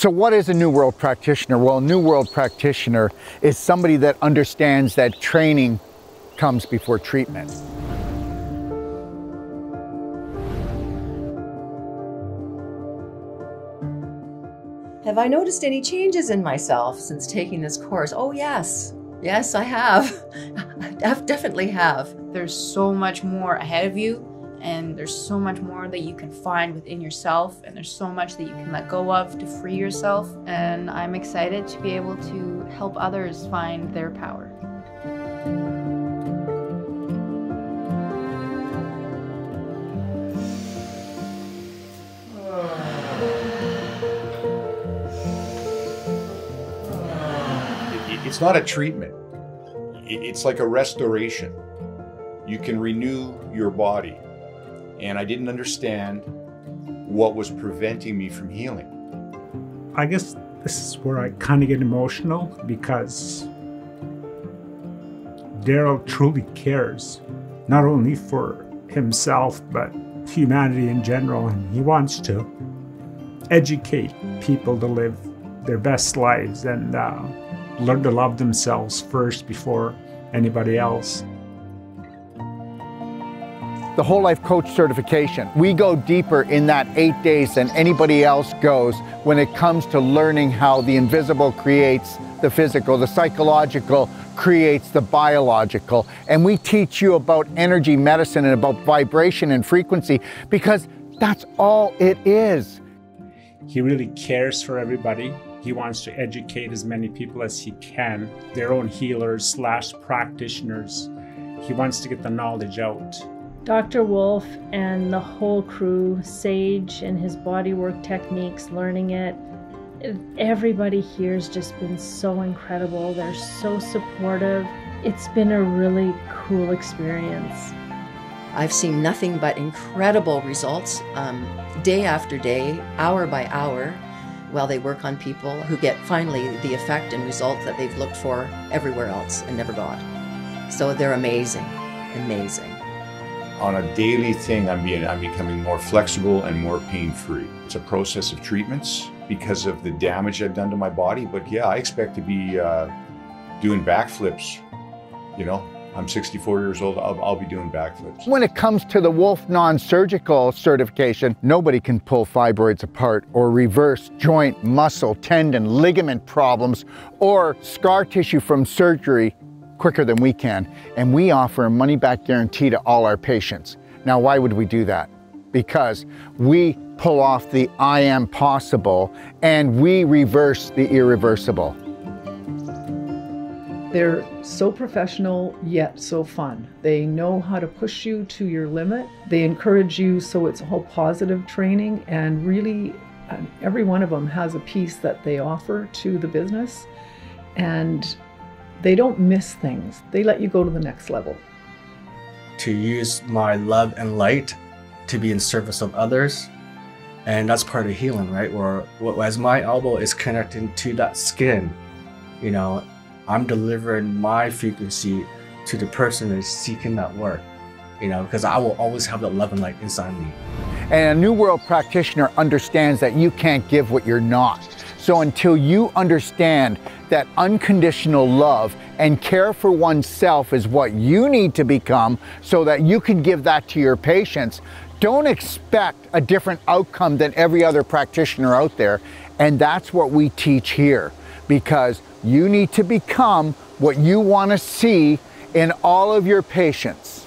So what is a New World practitioner? Well, a New World practitioner is somebody that understands that training comes before treatment. Have I noticed any changes in myself since taking this course? Oh, yes. Yes, I have. I definitely have. There's so much more ahead of you, and there's so much more that you can find within yourself, and there's so much that you can let go of to free yourself. And I'm excited to be able to help others find their power. It's not a treatment. It's like a restoration. You can renew your body. And I didn't understand what was preventing me from healing. I guess this is where I kind of get emotional because Daryl truly cares, not only for himself, but humanity in general, and he wants to educate people to live their best lives and uh, learn to love themselves first before anybody else. The Whole Life Coach certification, we go deeper in that eight days than anybody else goes when it comes to learning how the invisible creates the physical, the psychological creates the biological. And we teach you about energy medicine and about vibration and frequency because that's all it is. He really cares for everybody. He wants to educate as many people as he can, their own healers slash practitioners. He wants to get the knowledge out. Dr. Wolfe and the whole crew, Sage and his bodywork techniques, learning it. Everybody here has just been so incredible. They're so supportive. It's been a really cool experience. I've seen nothing but incredible results um, day after day, hour by hour while they work on people who get finally the effect and result that they've looked for everywhere else and never got. So they're amazing, amazing. On a daily thing, I'm, being, I'm becoming more flexible and more pain-free. It's a process of treatments because of the damage I've done to my body. But yeah, I expect to be uh, doing backflips, you know, I'm 64 years old, I'll, I'll, be doing backflips. When it comes to the Wolfe non-surgical certification, nobody can pull fibroids apart or reverse joint, muscle, tendon, ligament problems or scar tissue from surgery quicker than we can. And we offer a money-back guarantee to all our patients. Now, why would we do that? Because we pull off the I am possible and we reverse the irreversible. They're so professional yet so fun. They know how to push you to your limit. They encourage you so it's all positive training and really um, every one of them has a piece that they offer to the business and they don't miss things. They let you go to the next level. To use my love and light to be in service of others and that's part of healing, right? Where as my elbow is connecting to that skin, you know, I'm delivering my frequency to the person that's seeking that work, you know, because I will always have that love and light inside me. And a New World practitioner understands that you can't give what you're not. So until you understand that unconditional love and care for oneself is what you need to become so that you can give that to your patients, don't expect a different outcome than every other practitioner out there. And that's what we teach here because you need to become what you want to see in all of your patients.